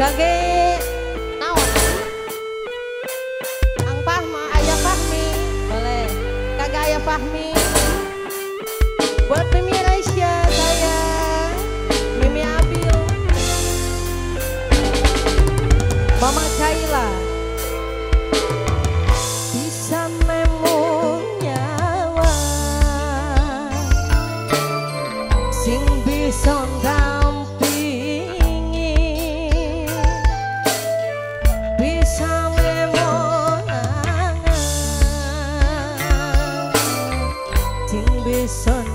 Kage naon? Ang Fahma, Ayah Fahmi. Boleh. Kagak Ayah Fahmi. Buat Mimi Raisya sayang. Mimi Abil. Mama Kaila. son.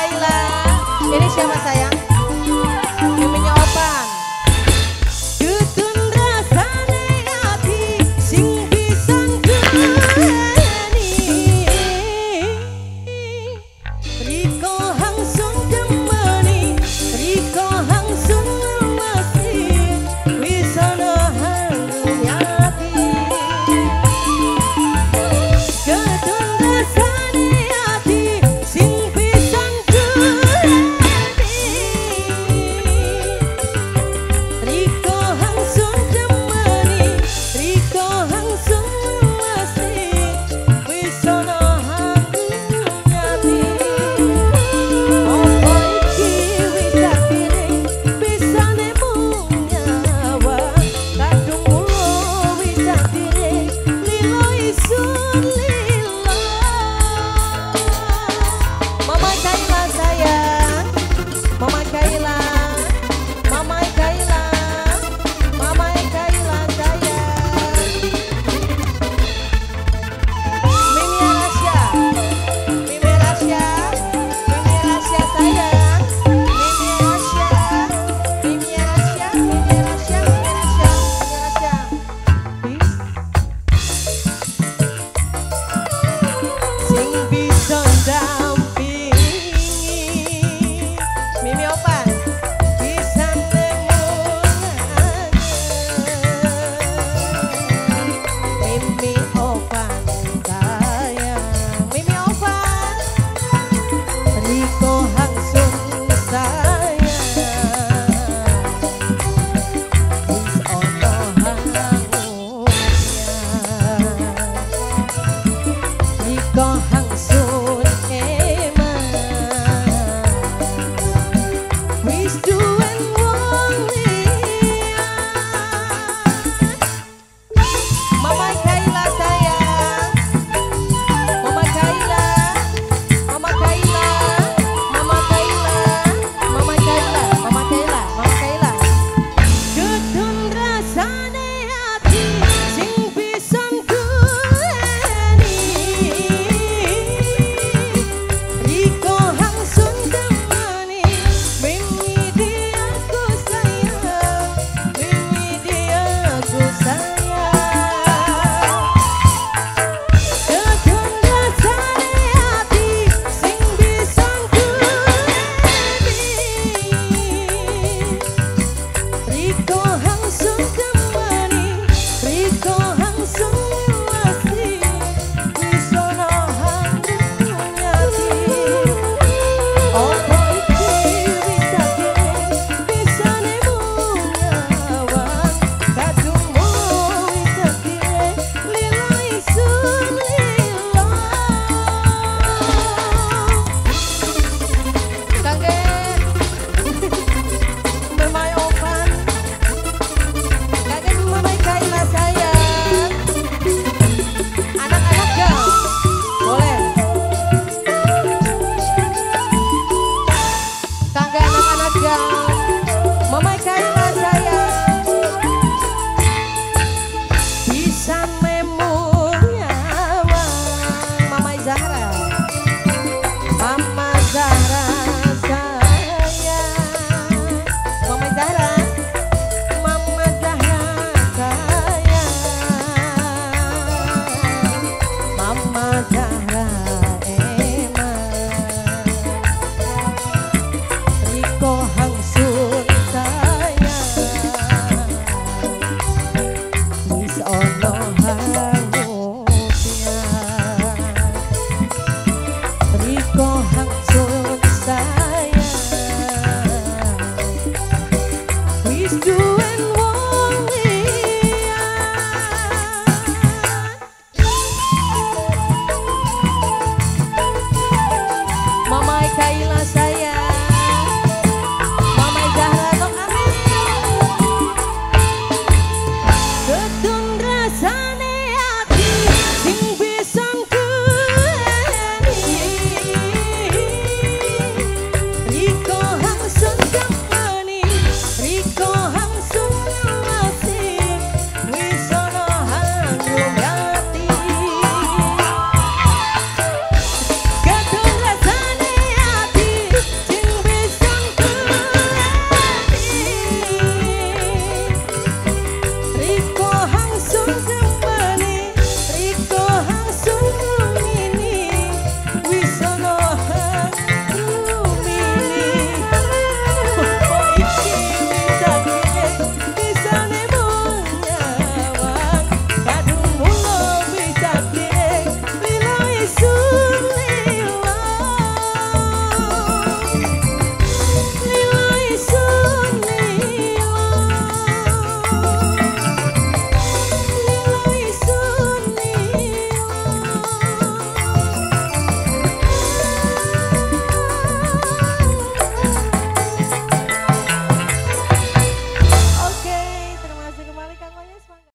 Laila. Ini siapa sayang? find me. Cristo. Tetangga anak-anak gang.